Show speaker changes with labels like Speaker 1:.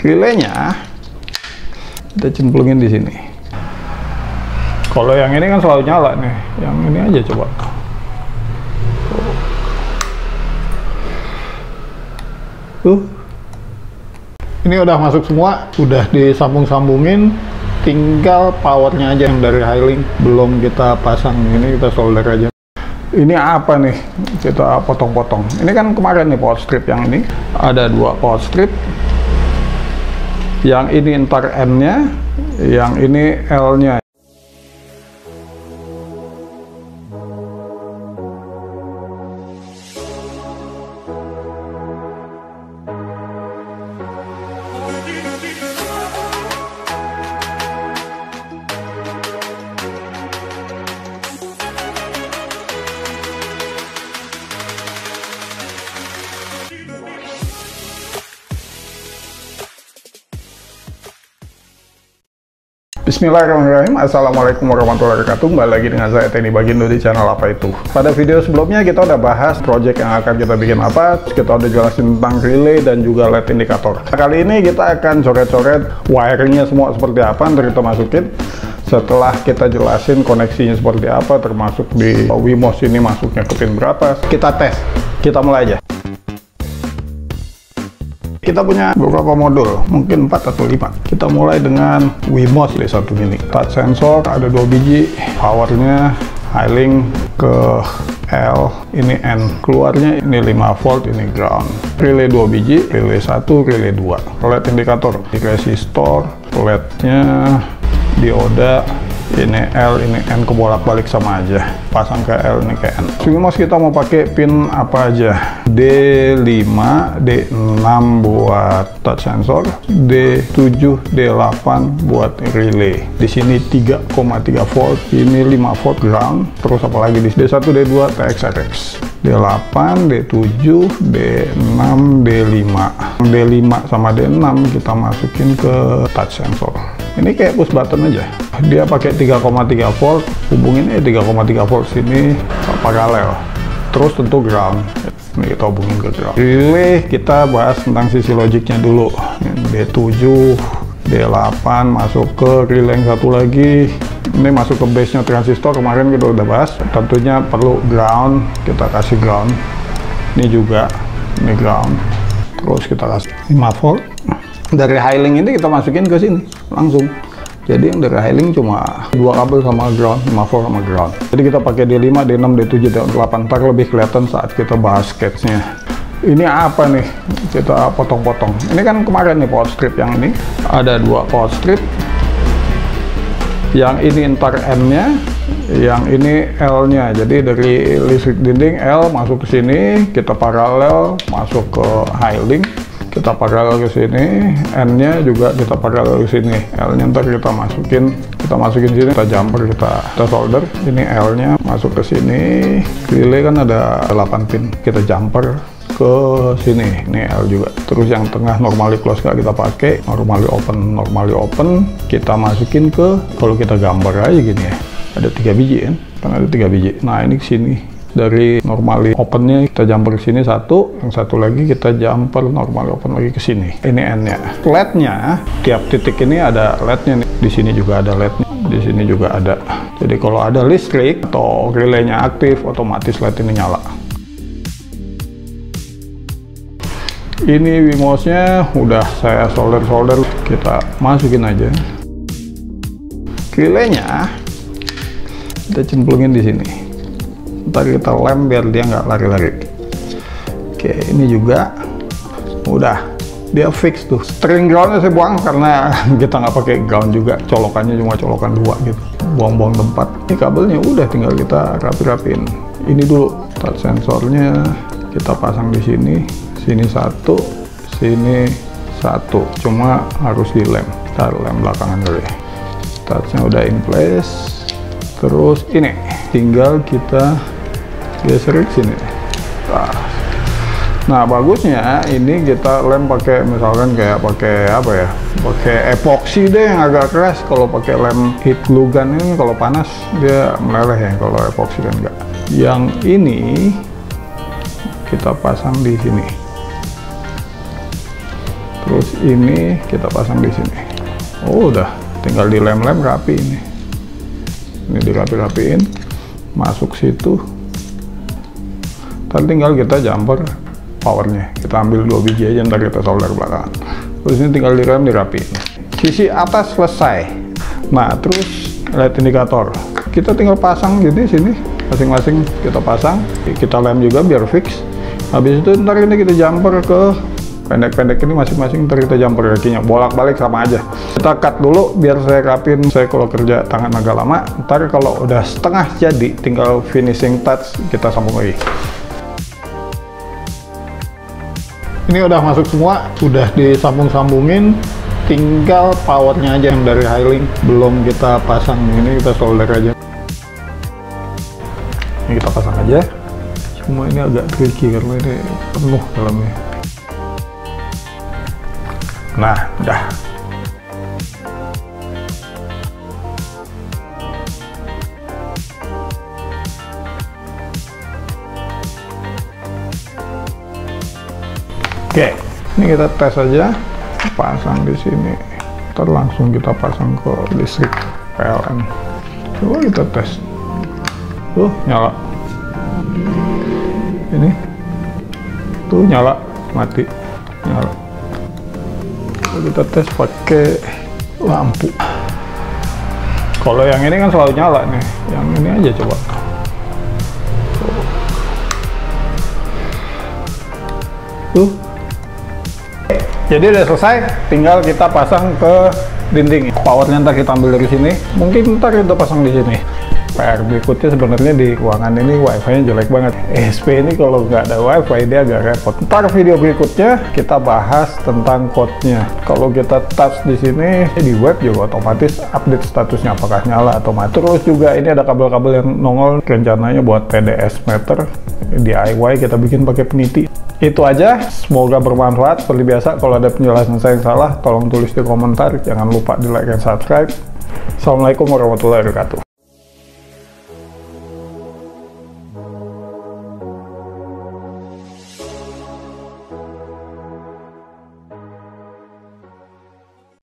Speaker 1: relaynya kita cemplungin di sini. Kalau yang ini kan selalu nyala nih. Yang ini aja coba. Tuh. Ini udah masuk semua udah disambung-sambungin. Tinggal powernya aja yang dari Highling belum kita pasang. Ini kita solder aja. Ini apa nih? Kita potong-potong. Ini kan kemarin nih power strip yang ini. Ada dua power strip yang ini ntar N nya yang ini L Bismillahirrahmanirrahim. Assalamualaikum warahmatullahi wabarakatuh. Kembali lagi dengan saya Teni Bagindo di channel apa itu. Pada video sebelumnya kita udah bahas project yang akan kita bikin apa Kita udah jelasin tentang relay dan juga LED indikator. Kali ini kita akan coret-coret wiringnya semua seperti apa Nanti kita masukin. Setelah kita jelasin koneksinya seperti apa termasuk di Wimos ini masuknya ke pin berapa kita tes. Kita mulai aja kita punya beberapa modul, mungkin 4 atau 5. Kita mulai dengan Wimos di satu ini. Touch sensor ada dua biji, powernya Highling ke L, ini N. Keluarnya ini 5 volt, ini ground. Relay 2 biji, relay 1, relay 2. LED indikator, di resistor, LED-nya dioda, ini L ini N kebolak-balik sama aja. Pasang ke L ini ke N. Swingmos kita mau pakai pin apa aja? D5 D6 buat touch sensor D7 D8 buat relay. Di sini 3,3 volt ini 5 volt ground terus apalagi di D1 D2 TXRX D8 D7 D6 D5 D5 sama D6 kita masukin ke touch sensor ini kayak push button aja. Dia pakai 3,3 volt hubungin eh 3,3 volt sini paralel terus tentu ground. Ini kita hubungin ke ground. Relay kita bahas tentang sisi logiknya dulu. D7 D8 masuk ke relay yang satu lagi. Ini masuk ke base nya transistor kemarin kita udah bahas. Tentunya perlu ground kita kasih ground. Ini juga ini ground. Terus kita kasih 5 volt dari Highling ini kita masukin ke sini langsung. Jadi yang dari Highling cuma dua kabel sama ground 5 volt sama ground. Jadi kita pakai D5 D6 D7 D8 ntar lebih kelihatan saat kita bahas sketch nya ini apa nih? Kita potong-potong. Ini kan kemarin nih power strip yang ini. Ada dua power strip yang ini ntar N nya yang ini L nya jadi dari listrik dinding L masuk ke sini kita paralel masuk ke Highling kita paralel ke sini N-nya juga kita paralel ke sini. L-nya ntar kita masukin kita masukin sini kita jumper kita kita solder. Ini L-nya masuk ke sini relay kan ada 8 pin. Kita jumper ke sini ini L juga. Terus yang tengah normally close gak kita pakai normally open normally open. Kita masukin ke kalau kita gambar aja gini ya ada tiga biji kan? Kan ada tiga biji. Nah ini sini dari normally opennya kita jumper ke sini satu yang satu lagi kita jumper normally open lagi ke sini. Ini N nya tiap titik ini ada LED nya nih. Di sini juga ada LED nya di sini juga ada. Jadi kalau ada listrik atau relaynya aktif otomatis LED ini nyala. Ini Wimos nya udah saya solder-solder. Kita masukin aja. Relaynya kita cemplungin di sini ntar kita lem biar dia nggak lari-lari. Oke ini juga. Udah. Dia fix tuh. String groundnya saya buang karena kita nggak pakai ground juga. Colokannya cuma colokan dua gitu. Buang-buang tempat. Ini kabelnya udah tinggal kita rapi-rapin. Ini dulu touch sensornya. Kita pasang di sini. Sini satu sini satu. Cuma harus dilem kita lem belakangan dulu ya. Touchnya udah in place. Terus ini. Tinggal kita geser ke sini nah, bagusnya ini kita lem pakai misalkan kayak pakai apa ya? Pakai epoxy deh yang agak keras. Kalau pakai lem heat glue gun ini kalau panas dia meleleh ya kalau epoxy kan enggak. Yang ini kita pasang di sini. Terus ini kita pasang di sini. Oh udah. Tinggal dilem-lem rapi ini. Ini dirapi-rapiin masuk situ dan tinggal kita jumper powernya. Kita ambil dua biji aja ntar kita solder belakangan terus ini tinggal direm dirapiin. Sisi atas selesai. Nah terus lihat indikator. Kita tinggal pasang jadi sini. Masing-masing kita pasang. Kita lem juga biar fix. Habis itu ntar ini kita jumper ke pendek-pendek ini masing-masing. Ntar kita jumper kakinya bolak-balik sama aja. Kita cut dulu biar saya rapin. Saya kalau kerja tangan agak lama ntar kalau udah setengah jadi tinggal finishing touch kita sambung lagi ini udah masuk semua udah disambung-sambungin tinggal powernya aja yang dari Highling belum kita pasang ini kita solder aja. Ini kita pasang aja. Cuma ini agak tricky karena ini penuh dalamnya. Nah udah oke ini kita tes aja. Pasang di sini. Ntar langsung kita pasang ke listrik PLN. Coba kita tes. Tuh nyala. Ini. Tuh nyala. Mati. Nyala. Kita tes pakai lampu. Kalau yang ini kan selalu nyala nih. Yang ini aja coba. Tuh jadi udah selesai tinggal kita pasang ke dinding. Powernya ntar kita ambil dari sini. Mungkin ntar kita pasang di sini. PR berikutnya sebenarnya di ruangan ini wifi nya jelek banget. SP ini kalau nggak ada wifi dia agak repot. Ntar video berikutnya kita bahas tentang code-nya. Kalau kita touch di sini di web juga otomatis update statusnya apakah nyala atau mati. Terus juga ini ada kabel-kabel yang nongol. Rencananya buat PDS meter DIY kita bikin pakai peniti itu aja. Semoga bermanfaat. Seperti biasa kalau ada penjelasan saya yang salah tolong tulis di komentar. Jangan lupa di like dan subscribe. Assalamualaikum warahmatullahi wabarakatuh